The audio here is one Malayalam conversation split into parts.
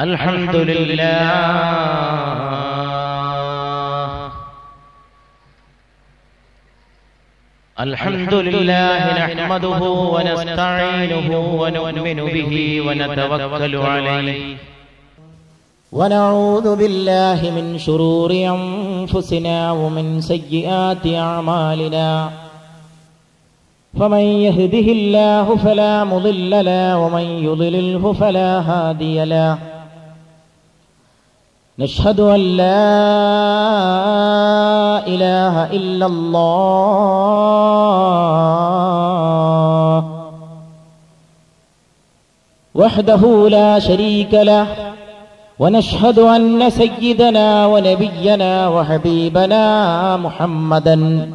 الحمد لله. الحمد لله نحمده ونستعينه ونؤمن به ونتوكل عليه. ونعوذ بالله من شرور أنفسنا ومن سيئات أعمالنا. فمن يهده الله فلا مضل له ومن يضلله فلا هادي له. نشهد أن لا إله إلا الله وحده لا شريك له ونشهد أن سيدنا ونبينا وحبيبنا محمدا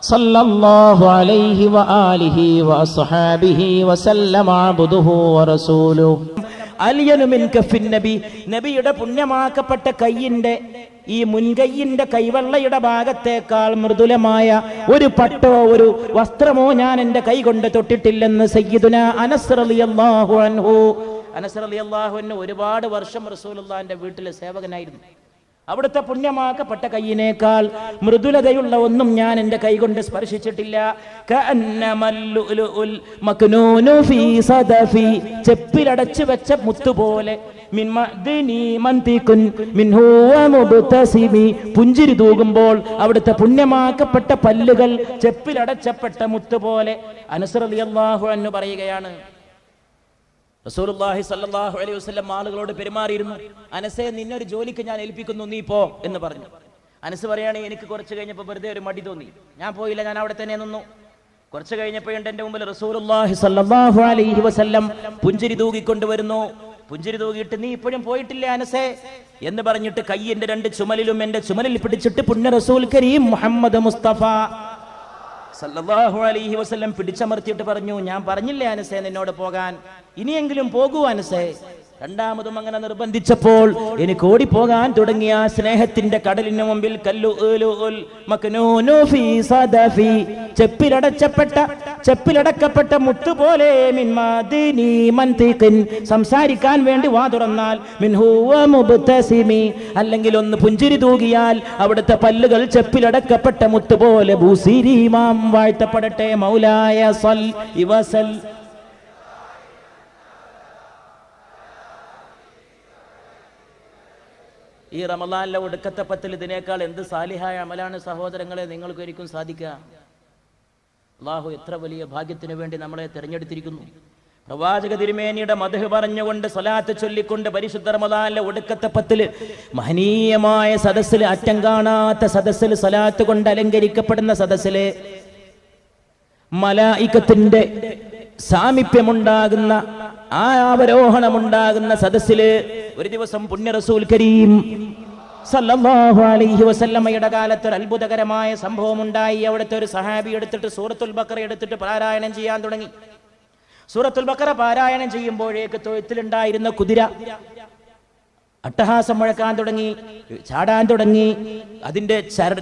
صلى الله عليه وآله وأصحابه وسلم عبده ورسوله. അലിയനുമിൻ കഫിൻ നബി. നബിയുടെ പുണ്യമാക്കപ്പെട്ട കയ്യിന്റെ ഈ മുൻകൈയിന്റെ കൈവെള്ളയുടെ ഭാഗത്തേക്കാൾ മൃദുലമായ ഒരു പട്ടോ ഒരു വസ്ത്രമോ ഞാൻ എന്റെ കൈ കൊണ്ട് തൊട്ടിട്ടില്ലെന്ന് സയ്യിദുന അനസ് റളിയല്ലാഹു അൻഹു. അനസ് റളിയല്ലാഹു അൻഹു ഒരുപാട് വർഷം റസൂലുള്ളാന്റെ വീട്ടിലെ സേവകനായിരുന്നു. അവിടുത്തെ പുണ്യമാക്കപ്പെട്ട കയ്യിനേക്കാൾ മൃദുലതയുള്ള ഒന്നും ഞാൻ എന്റെ കൈകൊണ്ട് സ്പർശിച്ചിട്ടില്ല. ചെപ്പിലടച്ചു വെച്ച മുത്തുപോലെ പുഞ്ചിരി തൂകുമ്പോൾ അവിടുത്തെ പുണ്യമാക്കപ്പെട്ട പല്ലുകൾ ചെപ്പിലടച്ചപ്പെട്ട മുത്തുപോലെ അനുസൃതി അള്ളാഹു എന്ന് പറയുകയാണ്. റസൂലുള്ളാഹി സല്ലല്ലാഹു അലൈഹി വസല്ലം ആളുകളോട് പെരുമാറിയിരുന്നു. അനസെ നിന്നൊരു ജോലിക്ക് ഞാൻ ഏൽപ്പിക്കുന്നു നീ പോ എന്ന് പറഞ്ഞു. അനസ് പറയുകയാണെങ്കിൽ എനിക്ക് കുറച്ച് കഴിഞ്ഞപ്പോൾ വെറുതെ ഒരു മടി തോന്നി. ഞാൻ പോയില്ല ഞാൻ അവിടെ തന്നെ നിന്നു. കുറച്ച് കഴിഞ്ഞപ്പോഴുണ്ട് എന്റെ മുമ്പിൽ റസൂലുള്ളാഹി സല്ലല്ലാഹു അലൈഹി വസല്ലം പുഞ്ചിരി തൂകിക്കൊണ്ട് വരുന്നു. പുഞ്ചിരി തൂകിയിട്ട് നീ ഇപ്പോഴും പോയിട്ടില്ലേ അനസേ? എന്ന് പറഞ്ഞിട്ട് കൈ എന്റെ രണ്ട് ചുമലിലും എന്റെ ചുമലിൽ പിടിച്ചിട്ട് പുണ്യ റസൂൽ കരീം മുഹമ്മദ് മുസ്തഫ സല്ലല്ലാഹു അലഹി വസല്ലം പിടിച്ചമർത്തിയിട്ട് പറഞ്ഞു ഞാൻ പറഞ്ഞില്ലേ അനസേ നിന്നോട് പോകാൻ? ഇനിയെങ്കിലും പോകൂ അനസേ. രണ്ടാമതും അങ്ങനെ നിർബന്ധിച്ചപ്പോൾ എനിക്ക് ഓടിപ്പോകാൻ തുടങ്ങിയ സ്നേഹത്തിന്റെ കടലിന് മുമ്പിൽ ചെപ്പിലടച്ചപ്പെട്ട ചെപ്പിലടക്കപ്പെട്ട മുത്തുപോലെ സംസാരിക്കാൻ വേണ്ടി വാ തുറന്നാൽ അല്ലെങ്കിൽ ഒന്ന് പുഞ്ചിരി തൂകിയാൽ അവിടുത്തെ പല്ലുകൾ ചെപ്പിലടക്കപ്പെട്ട മുത്തുപോലെ ഭൂസിരിമാം വാഴ്ത്തപ്പെടട്ടെ മൗലായ സൽ ഇവസൽ ഈ റമദാനിലെ ഒടുക്കത്തെ പത്തിൽ ഇതിനേക്കാൾ എന്ത് സാലിഹായ അമലാണ് സഹോദരങ്ങളെ നിങ്ങൾക്ക് ഒരിക്കും സാധിക്കുക? അള്ളാഹു എത്ര വലിയ ഭാഗ്യത്തിന് വേണ്ടി നമ്മളെ തിരഞ്ഞെടുത്തിരിക്കുന്നു. പ്രവാചക തിരുമേനിയുടെ മധു പറഞ്ഞുകൊണ്ട് സ്വലാത്ത് ചൊല്ലിക്കൊണ്ട് പരിശുദ്ധ റമദാനിലെ ഒടുക്കത്തെ പത്തിൽ മഹനീയമായ സദസ്സിൽ അറ്റം കാണാത്ത സദസ്സിൽ സ്വലാത്ത് കൊണ്ട് അലങ്കരിക്കപ്പെടുന്ന സദസ്സിൽ മലായിക്കത്തിന്റെ സാമീപ്യമുണ്ടാകുന്ന ആ അവരോഹണമുണ്ടാകുന്ന സദസ്സിൽ ഒരു ദിവസം പുണ്യ റസൂൽ കരീം സല്ലല്ലാഹു അലൈഹി വസല്ലമയുടെ കാലത്ത് ഒരു അത്ഭുതകരമായ സംഭവം ഉണ്ടായി അവിടുത്തെ ഒരു സഹാബി എടുത്തിട്ട് സൂറത്തുൽ ബക്കറ എടുത്തിട്ട് പാരായണം ചെയ്യാൻ തുടങ്ങി. സൂറത്തുൽ ബക്കറ പാരായണം ചെയ്യുമ്പോഴേക്ക് തൊഴുത്തിലുണ്ടായിരുന്ന കുതിര അട്ടഹാസം മുഴക്കാൻ തുടങ്ങി ചാടാൻ തുടങ്ങി. അതിന്റെ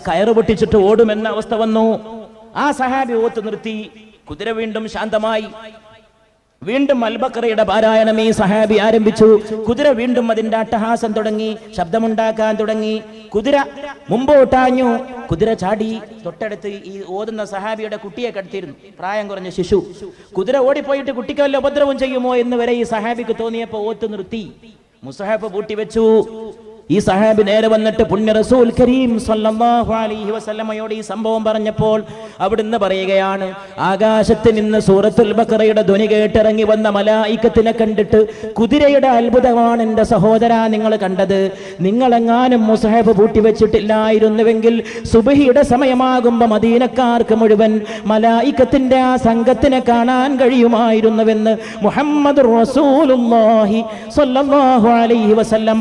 കയറ് പൊട്ടിച്ചിട്ട് ഓടുമെന്ന അവസ്ഥ വന്നു. ആ സഹാബി ഓത്ത് നിർത്തി. കുതിര വീണ്ടും ശാന്തമായി. വീണ്ടും അൽബക്കറയുടെ പാരായണം ഈ സഹാബി ആരംഭിച്ചു. കുതിര വീണ്ടും അതിന്റെ അട്ടഹാസം തുടങ്ങി ശബ്ദമുണ്ടാക്കാൻ തുടങ്ങി. കുതിര മുമ്പോട്ടാഞ്ഞു. കുതിര ചാടി തൊട്ടടുത്ത് ഈ ഓതുന്ന സഹാബിയുടെ കുട്ടിയെ കടത്തിയിരുന്നു. പ്രായം കുറഞ്ഞ ശിശു. കുതിര ഓടിപ്പോയിട്ട് കുട്ടിക്ക് വല്ല ഉപദ്രവം ചെയ്യുമോ എന്ന് വരെ ഈ സഹാബിക്ക് തോന്നിയപ്പോ ഓത്ത് നിർത്തി. മുസഹാബ് പൂട്ടിവെച്ചു ഈ സഹാബി നേരെ വന്നിട്ട് പുണ്യ റസൂൽ കരീം സല്ലല്ലാഹു അലൈഹി വസല്ലമയോട് ഈ സംഭവം പറഞ്ഞപ്പോൾ അവിടുന്ന് പറയുകയാണ് ആകാശത്ത് നിന്ന് സൂറത്തുൽ ബഖറയുടെ ധ്വനി കേട്ടിറങ്ങി വന്ന മലായിക്കത്തിനെ കണ്ടിട്ട് കുതിരയുടെ അത്ഭുതമാണ് എന്റെ സഹോദര നിങ്ങൾ കണ്ടത്. നിങ്ങളെങ്ങാനും മുസഹബ് പൂട്ടിവെച്ചിട്ടില്ലായിരുന്നുവെങ്കിൽ സുബഹിയുടെ സമയമാകുമ്പോൾ മദീനക്കാർക്ക് മുഴുവൻ മലായിക്കത്തിന്റെ ആ സംഘത്തിനെ കാണാൻ കഴിയുമായിരുന്നുവെന്ന് മുഹമ്മദ് റസൂലുള്ളാഹി സ്വല്ലല്ലാഹു അലൈഹി വസല്ലം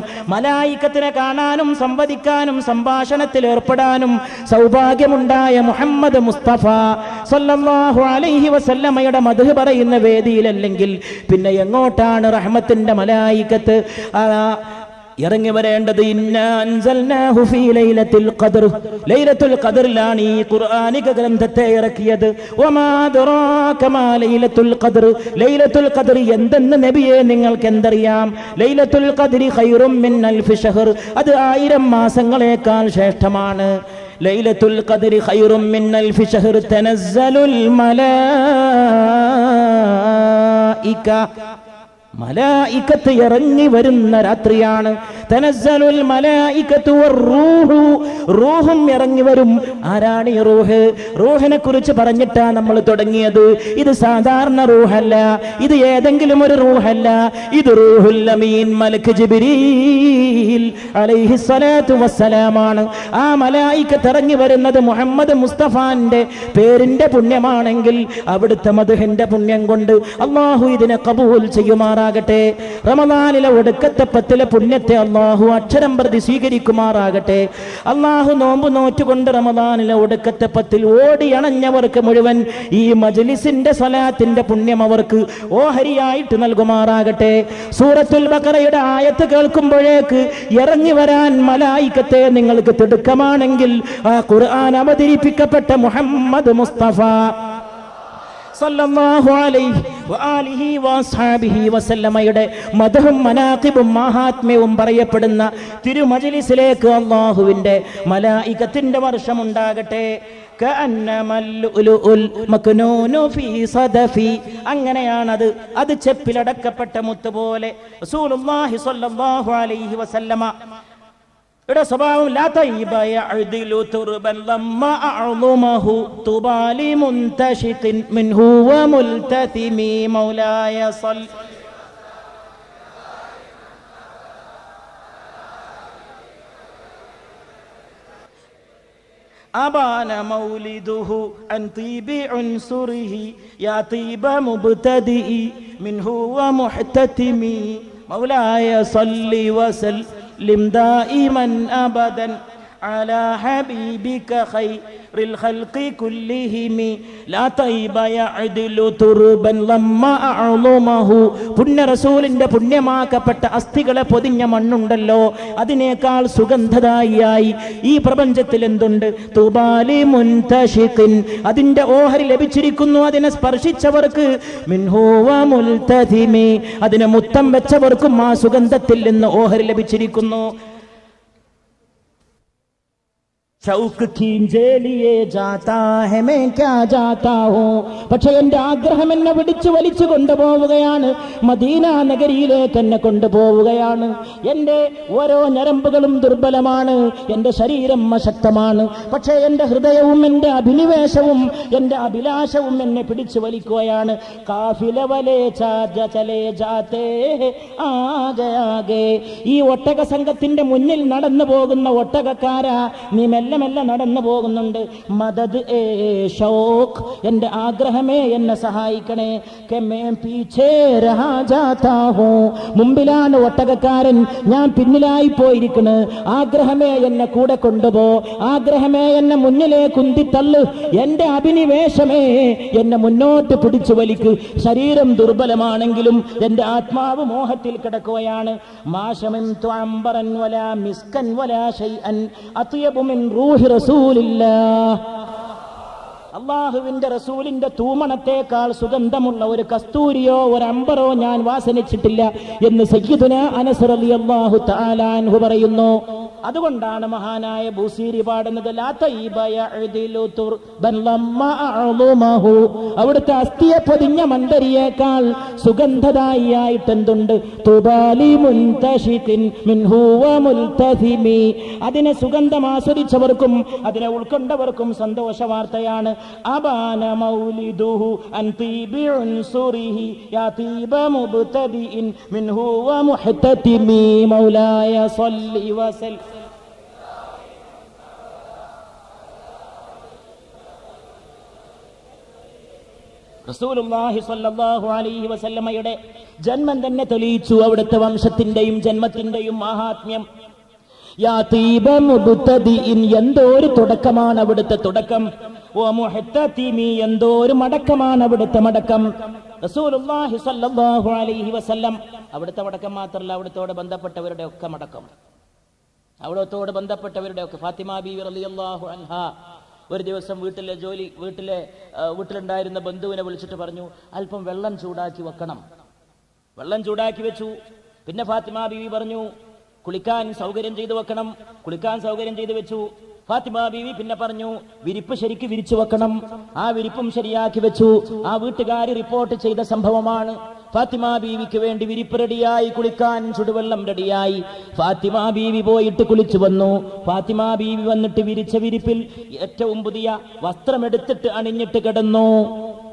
മലായിക്കത്തിനെ കാണാനും സംവദിക്കാനും സംഭാഷണത്തിൽ ഏർപ്പെടാനും സൗഭാഗ്യമുണ്ടായ മുഹമ്മദ് മുസ്തഫ സല്ലല്ലാഹു അലൈഹി വസല്ലമയുടെ മധു പറയുന്ന വേദിയിലല്ലെങ്കിൽ പിന്നെ എങ്ങോട്ടാണ് റഹ്മത്തിന്റെ മലായിക്കത്ത്? ഇറങ്ങി വരേണ്ടത് ലൈലത്തുൽ ഖദ്റിലാണ് ഈ ഖുർആനിക ഗ്രന്ഥത്തെ ഇറക്കിയത്. ഖദ്ർ. ലൈലത്തുൽ ഖദ്ർ എന്തെന്ന് നബിയെ നിങ്ങൾക്ക് എന്തറിയാം? ലൈലത്തുൽ ഖദ്രി ഖൈറും മിൻ അൽഫി ഷഹർ. അത് ആയിരം മാസങ്ങളേക്കാൾ ശ്രേഷ്ഠമാണ്. ലൈലത്തുൽ ഖദ്രി ഖൈറും മിൻ അൽഫി ഷഹർ. തനസ്സലുൽ മലായിക. മലായിക്കത്ത് ഇറങ്ങി വരുന്ന രാത്രിയാണ് തനസ്സലുൽ മലായിക്കത്തു വറൂഹു. റൂഹും ഇറങ്ങി വരും. ആരാണ് ഈ റൂഹ്? റൂഹിനെ കുറിച്ച് പറഞ്ഞിട്ടാ നമ്മൾ തുടങ്ങിയത്. ഇത് സാധാരണ റൂഹല്ല. ഇത് ഏതെങ്കിലും ഒരു റൂഹല്ല. ഇത് റൂഹുൽ അമീൻ മലക്ക് ജിബ്രീൽ അലൈഹി സ്വലാത്തു വസ്സലാമാണ്. ആ മലായിക്കത്ത് ഇറങ്ങി വരുന്നത് മുഹമ്മദ് മുസ്തഫാന്റെ പേരിന്റെ പുണ്യമാണെങ്കിൽ അവിടുത്തെ മധുഹിന്റെ പുണ്യം കൊണ്ട് അള്ളാഹു ഇതിനെ കബൂൽ ചെയ്യുമാറാകട്ടെ. റമദാനിലെ ഒടുക്കത്തെ പത്തിലെ പുണ്യത്തെ അള്ളാഹു അക്ഷരം പ്രതി സ്വീകരിക്കുമാറാകട്ടെ. അള്ളാഹു നോമ്പ് നോറ്റുകൊണ്ട് റമദാനിലെ ഒടുക്കത്തെ പത്തിൽ ഓടി അണഞ്ഞവർക്ക് മുഴുവൻ ഈ മജ്ലിസിന്റെ സലാത്തിന്റെ പുണ്യം അവർക്ക് ഓഹരിയായിട്ട് നൽകുമാറാകട്ടെ. സൂറത്തുൽ ബക്കറയുടെ ആയത്ത് കേൾക്കുമ്പോഴേക്ക് ഇറങ്ങി വരാൻ മലായിക്കത്തെ നിങ്ങൾക്ക് തിടുക്കമാണെങ്കിൽ ആ ഖുർആൻ അവതരിപ്പിക്കപ്പെട്ട മുഹമ്മദ് മുസ്തഫ സല്ലല്ലാഹു അലൈഹി വആലിഹി വഅസ്ഹാബിഹി വസല്ലമയുടെ മതവും മഹാത്മ്യവും പറയപ്പെടുന്ന തിരുമജലിസിലേക്ക് അള്ളാഹുവിന്റെ മലായികത്തിന്റെ വർഷമുണ്ടാകട്ടെ. അങ്ങനെയാണത്. അത് ചെപ്പിലടക്കപ്പെട്ട മുത്ത് പോലെ ഇവിടെ സ്വഭാവം ലാ തയ്യിബ യഅദിലു തുർബൻ ലമ്മ അഅളുമഹു തുബാലി മുൻതശിഖിൻ മിൻഹു വമുൽതതിമി മൗലായ സൽ أبان مولده عن طيب عنصره يا طيب مبتدئ منه ومحتتم مولاي صل وسلم دائما أبدا. على حبيبك خير الخلق كلهم لا طيب يعدل تربا لما أعظمه പുണ്യ റസൂലിന്റെ പുണ്യമാക്കപ്പെട്ട അസ്ഥികളെ പൊതിഞ്ഞ മണ്ണുണ്ടല്ലോ അതിനേക്കാൾ സുഗന്ധദായിയായി ഈ പ്രപഞ്ചത്തിൽ എന്തുണ്ട് തുബാലി മുൻതഷിഖിൻ അതിന്റെ ഓഹരി ലഭിച്ചിരിക്കുന്നു അതിനെ സ്പർശിച്ചവർക്ക് മിൻഹൂവ മുൽതതിമി അതിനെ മുത്തം വെച്ചവർക്കും ആ സുഗന്ധത്തിൽ നിന്ന് ഓഹരി ലഭിച്ചിരിക്കുന്നു ചൗക്ക് കീഞ്ചേലിയെ ജാതാഹമേ ക്യാ ജാതാഹോ പക്ഷെ എന്റെ ആഗ്രഹം എന്നെ പിടിച്ചു വലിച്ചു കൊണ്ടുപോവുകയാണ്. മദീന നഗരിയിലേക്ക് എന്നെ കൊണ്ടുപോവുകയാണ്. എന്റെ ഓരോ ഞരമ്പുകളും ദുർബലമാണ്. എന്റെ ശരീരം അശക്തമാണ്. പക്ഷേ എന്റെ ഹൃദയവും എന്റെ അഭിനിവേശവും എന്റെ അഭിലാഷവും എന്നെ പിടിച്ചു വലിക്കുകയാണ്. ഈ ഒട്ടക സംഘത്തിന്റെ മുന്നിൽ നടന്നു പോകുന്ന ഒട്ടകക്കാരാ നീ മെല്ലെ നടന്നു പോകുന്നുണ്ട്. മദത് ഏ ഷോക്ക് എന്റെ ആഗ്രഹമേ എന്നെ സഹായിക്കണേ. കെമേ പീച്ചേ രഹാ ജാതാ ഹൂ മുമ്പിലാണ് ഒട്ടകക്കാരൻ ഞാൻ പിന്നിലായി പോയിരിക്കണ്. ആഗ്രഹമേ എന്നെ കൂടെ കൊണ്ടുപോ. ആഗ്രഹമേ എന്നെ മുന്നിലേ കുന്തിത്തള്ളു. എന്റെ അഭിനിവേശമേ എന്നെ മുന്നോട്ട് പിടിച്ചു വലിക്ക്. ശരീരം ദുർബലമാണെങ്കിലും എന്റെ ആത്മാവ് മോഹത്തിൽ കിടക്കുകയാണ്. മാഷമിൻ ത്വംബറൻ വല മിസ്കൻ വല ഷൈഅൻ അത്യബു മിൻ റൂഹി റസൂലില്ലാഹ് അള്ളാഹുവിന്റെ റസൂലിന്റെ തൂമണത്തേക്കാൾ സുഗന്ധമുള്ള ഒരു കസ്തൂരിയോ ഒരു അമ്പറോ ഞാൻ വാസനിച്ചിട്ടില്ല എന്ന് സയ്യിദുന അനസർ അലി അള്ളാഹു താലാൻഹു പറയുന്നു. അതുകൊണ്ടാണ് മഹാനായ ബൂസീരി പാടുന്നത്. അവിടുത്തെ അസ്ഥിയെ പൊതിഞ്ഞ മണ്ടരിയേക്കാൾ സുഗന്ധദായിയായിട്ട് എന്തുണ്ട്. അതിനെ സുഗന്ധം ആസ്വദിച്ചവർക്കും അതിനെ ഉൾക്കൊണ്ടവർക്കും സന്തോഷ വാർത്തയാണ് അബാന മൗലിദുഹു വമുഹ്തതിമി മൗലായ സല്ലി വസൽ റസൂലുള്ളാഹി സ്വല്ലല്ലാഹു അലൈഹി വസല്ലമയുടെ ജന്മം തന്നെ തെളിയിച്ചു അവിടുത്തെ വംശത്തിന്റെയും ജന്മത്തിന്റെയും മഹാത്മ്യം. യാ തീബ മുബ്തദിഇൻ എന്തോ ഒരു തുടക്കമാണ് അവിടുത്തെ തുടക്കം? ഓ മുഹത്തത്തിമി എന്തോ ഒരു മടക്കമാണ് അവിടുത്തെ മടക്കം? റസൂലുള്ളാഹി സ്വല്ലല്ലാഹു അലൈഹി വസല്ലം അവിടുത്തെ മടക്കം മാത്രമല്ല അവിടുത്തോട് ബന്ധപ്പെട്ടവരുടെ ഒക്കെ മടക്കം. അവിടത്തോട് ബന്ധപ്പെട്ടവരുടെ ഒക്കെ. ഫാത്തിമ ബി റളിയല്ലാഹു അൻഹ ഒരു ദിവസം വീട്ടിലെ ജോലി വീട്ടിലെ വീട്ടിലുണ്ടായിരുന്ന ബന്ധുവിനെ വിളിച്ചിട്ട് പറഞ്ഞു അല്പം വെള്ളം ചൂടാക്കി വെക്കണം. വെള്ളം ചൂടാക്കി വെച്ചു. പിന്നെ ഫാത്തിമ ബീവി പറഞ്ഞു കുളിക്കാൻ സൗകര്യം ചെയ്തു വെക്കണം. കുളിക്കാൻ സൗകര്യം ചെയ്തു വെച്ചു. ഫാത്തിമ ബീവി പിന്നെ പറഞ്ഞു വിരിപ്പ് ശരിക്ക് വിരിച്ചു വെക്കണം. ആ വിരിപ്പും ശരിയാക്കി വെച്ചു. ആ വീട്ടുകാർ റിപ്പോർട്ട് ചെയ്ത സംഭവമാണ്. ഫാത്തിമ ബീവിക്ക് വേണ്ടി വിരിപ്പ് റെഡിയായി കുളിക്കാൻ ചുടുവെള്ളം റെഡിയായി. ഫാത്തിമ ബീവി പോയിട്ട് കുളിച്ചു വന്നു. ഫാത്തിമ ബീവി വന്നിട്ട് വിരിച്ച വിരിപ്പിൽ ഏറ്റവും പുതിയ വസ്ത്രമെടുത്തിട്ട് അണിഞ്ഞിട്ട് കിടന്നു.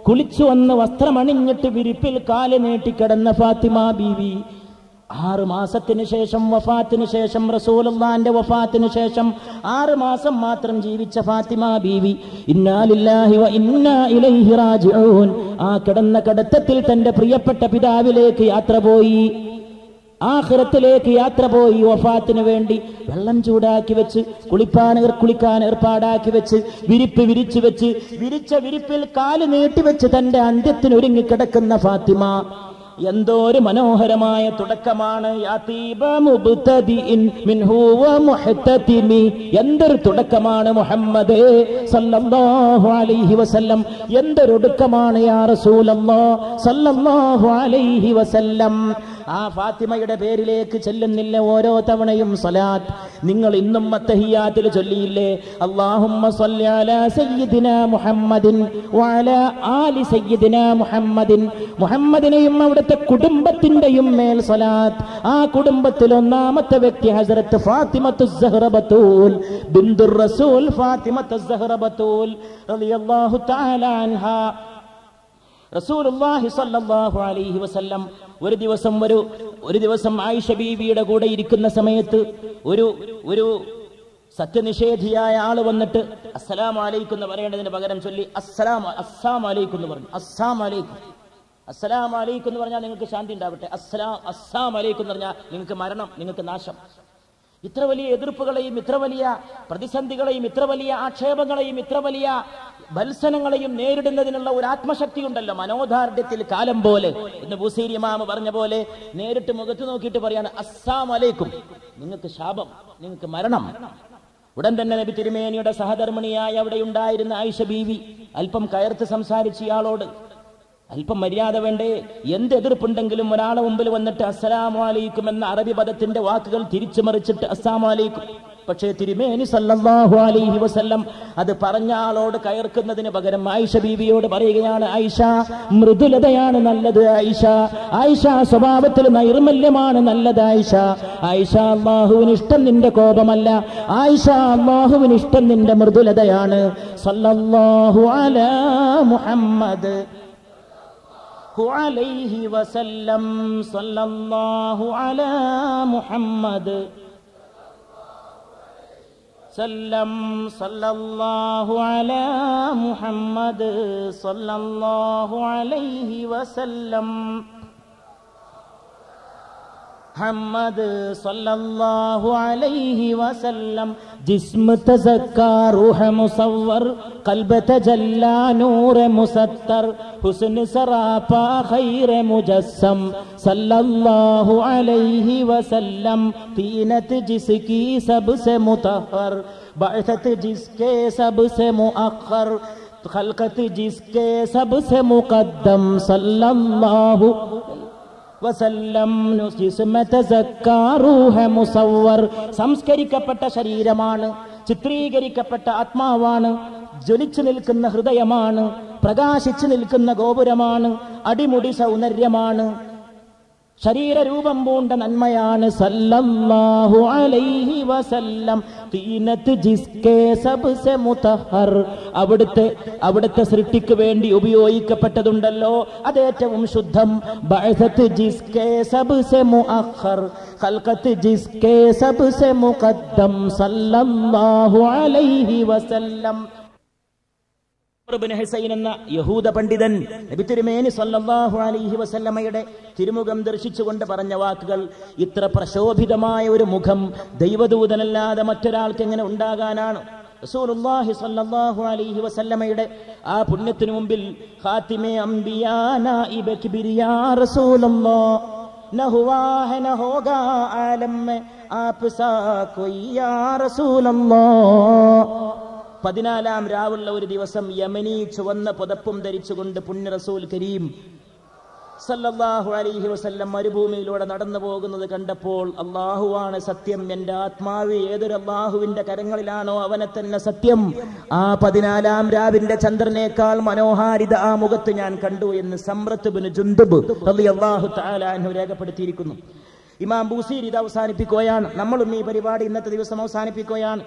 കുളിച്ചു വന്ന് വസ്ത്രമണിഞ്ഞിട്ട് വിരിപ്പിൽ കാൽ നീട്ടിക്കിടന്ന ഫാത്തിമ ബീവി ആറ് മാസത്തിന് ശേഷം വഫാത്തിന് ശേഷം റസൂലുള്ളാന്റെ വഫാത്തിന് ശേഷം ആറ് മാസം മാത്രം ജീവിച്ച ഫാത്തിമ ബീവി. ഇന്നാലില്ലാഹി വ ഇന്നാ ഇലൈഹി റാജിഊൻ. ആ കിടന്ന കടത്തത്തിൽ തന്റെ പ്രിയപ്പെട്ട പിതാവിലേക്ക് യാത്ര പോയി. ആഖിറത്തിലേക്ക് യാത്ര പോയി വഫാത്തിന് വേണ്ടി. വെള്ളം ചൂടാക്കി വെച്ച് കുളിപ്പാൻ കുളിക്കാൻ ഏർപ്പാടാക്കി വെച്ച് വിരിപ്പ് വിരിച്ചു വെച്ച് വിരിച്ച വിരിപ്പിൽ കാൽ നീട്ടിവെച്ച് തന്റെ അന്ത്യത്തിന് ഒരുങ്ങി കിടക്കുന്ന ഫാത്തിമ. എന്തോ ഒരു മനോഹരമായ തുടക്കമാണ്. എന്തൊരു തുടക്കമാണ് മുഹമ്മദ് അലൈഹി വസല്ലം. യാ അലൈഹി വസല്ലം. ആ ഫാത്തിമയുടെ പേരിലേക്ക് ചെല്ലുന്നില്ല ഓരോ തവണയും സലാത്ത് നിങ്ങൾ ഇന്നും അത്തഹിയാത്തിൽ ചൊല്ലിയില്ലേ സയ്യിദിന മുഹമ്മദിൻ ആലി മുഹമ്മദിൻ. മുഹമ്മദിനെയും അവിടുത്തെ കുടുംബത്തിന്റെയും മേൽ സലാത്ത് ആ കുടുംബത്തിൽ ഒന്നാമത്തെ വ്യക്തി ഹസരത്ത് ഫാത്തിമത്തു ബിന്ദുർ റസൂൽ ഫാത്തിമത്തു റളിയല്ലാഹു തആല അൻഹാ. അലൈഹി വസല്ലം ഒരു ദിവസം ഒരു ഒരു ദിവസം ആയിഷ ബീവിയുടെ കൂടെ ഇരിക്കുന്ന സമയത്ത് ഒരു ഒരു സത്യനിഷേധിയായ ആൾ വന്നിട്ട് അസ്സലാം അലൈക്കും എന്ന് പറയേണ്ടതിന് പകരം ചൊല്ലി അസ്സലാം അസ്സാം അലൈക്കും എന്ന് പറഞ്ഞു. അസ്സാം അലൈക്കും. അസ്സലാം അലൈക്കും എന്ന് പറഞ്ഞാൽ നിങ്ങൾക്ക് ശാന്തി ഉണ്ടാവട്ടെ. അസ്സലാം അസ്സാം അലൈക്കും എന്ന് പറഞ്ഞാൽ നിങ്ങൾക്ക് മരണം നിങ്ങൾക്ക് നാശം. ഇത്ര വലിയ എതിർപ്പുകളെയും ഇത്ര വലിയ പ്രതിസന്ധികളെയും ഇത്ര വലിയ ആക്ഷേപങ്ങളെയും ഇത്ര വലിയ മത്സരങ്ങളെയും നേരിടുന്നതിനുള്ള ഒരു ആത്മശക്തി ഉണ്ടല്ലോ മനോദാർഢ്യത്തിൽ കാലം പോലെ. എന്ന് ബുസീരി മാമ പറഞ്ഞ പോലെ നേരിട്ട് മുഖത്ത് നോക്കിയിട്ട് പറയാണ് അസ്സാം അലൈക്കും. നിങ്ങൾക്ക് ശാപം നിങ്ങൾക്ക് മരണം. ഉടൻ തന്നെ നബി തിരുമേനിയുടെ സഹധർമ്മിണിയായി അവിടെ ഉണ്ടായിരുന്ന ആയിഷ ബീവി അല്പം കയർത്ത് സംസാരിച്ച് ഇയാളോട് അല്പം മര്യാദ വേണ്ടേ? എന്ത് എതിർപ്പുണ്ടെങ്കിലും ഒരാളെ മുമ്പിൽ വന്നിട്ട് അസ്സലാമു അലൈക്കും എന്ന അറബി പദത്തിന്റെ വാക്കുകൾ തിരിച്ചു മറിച്ചിട്ട് അസ്സാം അലൈക്കും പക്ഷേ തിരുമേനി സല്ലല്ലാഹു അലൈഹി വസല്ലം അത് പറഞ്ഞ ആളോട് കയർക്കുന്നതിന് പകരം ആയിഷ ബീവിയോട് പറയുകയാണ് ആയിഷ മൃദുലതയാണ് നല്ലത് ആയിഷ. ആയിഷ സ്വഭാവത്തിൽ നൈർമല്യമാണ് നല്ലത് ആയിഷ. ആയിഷ അള്ളാഹുവിന് ഇഷ്ടം നിന്റെ കോപമല്ല. ആയിഷ അള്ളാഹുവിന് ഇഷ്ടം നിന്റെ മൃദുലതയാണ്. സല്ലല്ലാഹു അലാ മുഹമ്മദ് عليه وسلم صلى الله على محمد سلم صلى الله على محمد صلى الله عليه وسلم محمد صلى الله عليه وسلم، جسم تزكى روح مصور، قلب تجلى نور مستر حسن سراپا خير مجسم صلى الله عليه وسلم طینت جس کی سب سے متحر بعثت جس کے سب سے مؤخر، خلقت جس کے سب سے مقدم صلى الله സംസ്കരിക്കപ്പെട്ട ശരീരമാണ് ചിത്രീകരിക്കപ്പെട്ട ആത്മാവാണ് ജ്വലിച്ചു നിൽക്കുന്ന ഹൃദയമാണ് പ്രകാശിച്ചു നിൽക്കുന്ന ഗോപുരമാണ് അടിമുടി സൗന്ദര്യമാണ്. ശരീരരൂപം പൂണ്ട നന്മയാണ് സല്ലല്ലാഹു അലൈഹി വസല്ലം. തീനത്ത് ജിസ്കേ സബ്സെ മുതഹർ. അവിടുത്തെ അവിടുത്തെ സൃഷ്ടിക്ക് വേണ്ടി ഉപയോഗിക്കപ്പെട്ടതുണ്ടല്ലോ. അത് ഏറ്റവും ശുദ്ധം. ബഅസത്ത് ജിസ്കേ സബ്സെ മുഅഖർ. ഖൽഖത്ത് ജിസ്കേ സബ്സെ മുഖദ്ദം. സല്ലല്ലാഹു അലൈഹി വസല്ലം. ഹുസൈൻ എന്ന യഹൂദ പണ്ഡിതൻ നബി തിരുമേനി സല്ലല്ലാഹു അലൈഹി വസല്ലമയുടെ തിരുമുഖം ദർശിച്ചുകൊണ്ട് പറഞ്ഞ വാക്കുകൾ ഇത്ര പ്രശോഭിതമായ ഒരു മുഖം ദൈവദൂതനല്ലാതെ മറ്റൊരാൾക്ക് എങ്ങനെ ഉണ്ടാകാനാണ് റസൂലുള്ളാഹി സ്വല്ലല്ലാഹു അലൈഹി വസല്ലമയുടെ ആ പുണ്യത്തിനു മുമ്പിൽ ഖാത്തിമെ അംബിയാ നായിബ കിബിരിയാ റസൂലല്ലാഹ് न हुआ है न होगा आलम में आप सा कोई या रसूल പതിനാലാം രാവുള്ള ഒരു ദിവസം യമനി ചുവന്ന പുതപ്പും ധരിച്ചുകൊണ്ട് പുണ്യ റസൂൽ കരീം സല്ലല്ലാഹു അലൈഹി വസല്ലം മരുഭൂമിയിലൂടെ നടന്നു പോകുന്നത് കണ്ടപ്പോൾ അള്ളാഹുവാണ് സത്യം. എന്റെ ആത്മാവ് ഏതൊരു അള്ളാഹുവിന്റെ കരങ്ങളിലാണോ അവനെ തന്നെ സത്യം. ആ പതിനാലാം രാവിന്റെ ചന്ദ്രനേക്കാൾ മനോഹാരിത ആ മുഖത്ത് ഞാൻ കണ്ടു എന്ന് സമ്രത്തുബിന് ജുന്ദുബ് റളിയല്ലാഹു തആല അൻഹു രേഖപ്പെടുത്തിയിരിക്കുന്നു. ഇമാം ബൂസീർ ഇത് അവസാനിപ്പിക്കുകയാണ്. നമ്മളും ഈ പരിപാടി ഇന്നത്തെ ദിവസം അവസാനിപ്പിക്കുകയാണ്.